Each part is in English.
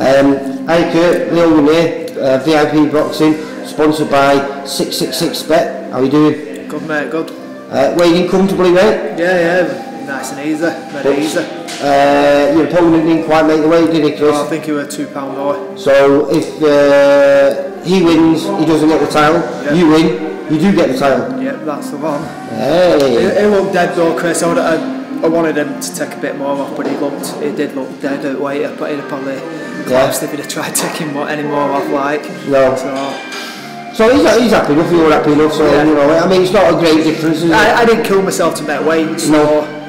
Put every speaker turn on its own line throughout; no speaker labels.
um, hi Kurt, Neil here, uh, VIP Boxing, sponsored by 666 Bet. How are you doing?
Good mate, good.
Uh, wading comfortably, mate?
Yeah, yeah, nice and easy, very easy.
Uh, your opponent didn't quite make the weight, did he, Chris?
Oh, I think you were two pound more.
So if uh, he wins, he doesn't get the title.
Yeah.
You win, you do get the title.
Yep, that's the one.
Hey.
He, he looked dead though, Chris. I, would, I, I wanted him to take a bit more off, but he looked, he did look dead at weight. But he'd have probably collapsed if he'd have tried taking more, any more off, like.
No.
So,
So he's, he's happy enough, you're happy enough, so
Yeah.
you know, I mean, it's not a great difference?
I, I didn't kill myself to make weight, so
No.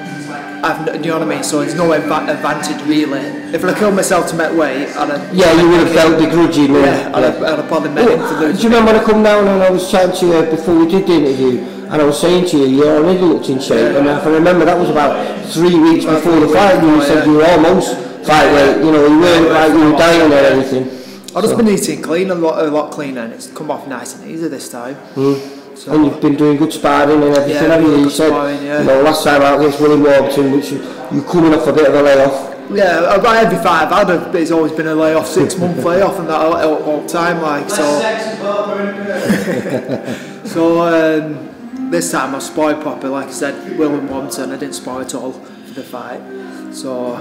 I've, do you know what I mean? So there's no adva- advantage really. If I killed myself to make weight, I'd have,
yeah, you would have felt begrudging.
yeah,
wouldn't
I'd, have, I'd have probably met him
do you remember when I come down and I was chatting to you before we did the interview and I was saying to you, you already looked in shape and if I remember that was about three weeks before the fight and you said you were almost fight weight, you know, you weren't like you were dying or anything.
I've just been eating clean, a lot, a lot cleaner, and it's come off nice and easy this time. Mm. So,
And you've been doing good sparring and everything,
Yeah,
haven't you? You said,
sparring, yeah.
you know, last time out against William Warburton, which you, you're coming off a bit of a layoff.
yeah, uh, about every fight I've had, uh, it's always been a layoff, six month layoff, and that all, all, all time, like so. so um, this time I spoiled properly, like I said, William Warburton, I didn't spoil at all for the fight. So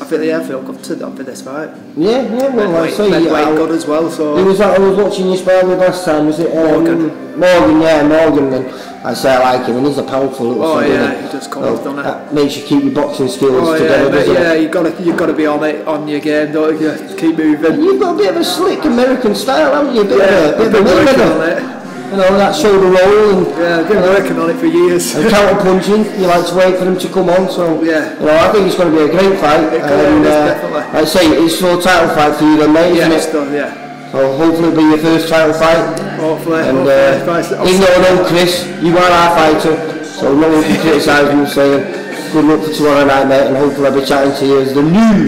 I feel yeah, I feel good to for this fight.
Yeah, yeah, well, like I say,
midweight
I-
good as well. So
It was I was watching you spar with last time, was it? Um,
Morgan.
Morgan, yeah, Morgan. And I say I like him, and he's a powerful little
Oh, yeah, he does come
Well,
doesn't?
That makes you keep your boxing skills
Oh yeah,
together,
yeah,
it?
you gotta you gotta be on it on your game, don't you? Keep moving.
You've got a bit of a slick American style, haven't you? A bit
Yeah,
of a, bit of a
working
mayweather.
on it.
You know, that shoulder roll and,
Yeah, I've been working on it for years.
and counter punching. You like to wait for them to come on, so
Yeah.
you know, I think it's going to be a great fight.
It
and,
is,
uh,
definitely.
I say, it's your title fight for you then, mate,
Yeah, it's
it?
done, yeah.
So hopefully it'll be your first title fight.
Hopefully,
And
hopefully.
uh, even though I know Chris, you are our fighter, so no one can criticise me saying good luck for tomorrow night, mate, and hopefully I'll be chatting to you as the new.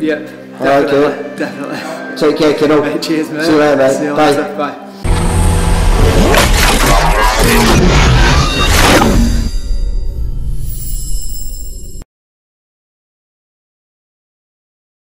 Yep,
All right,
definitely, definitely.
Take care, kiddo.
Mate, cheers, mate.
See you later, mate.
You
Bye.
later. Bye.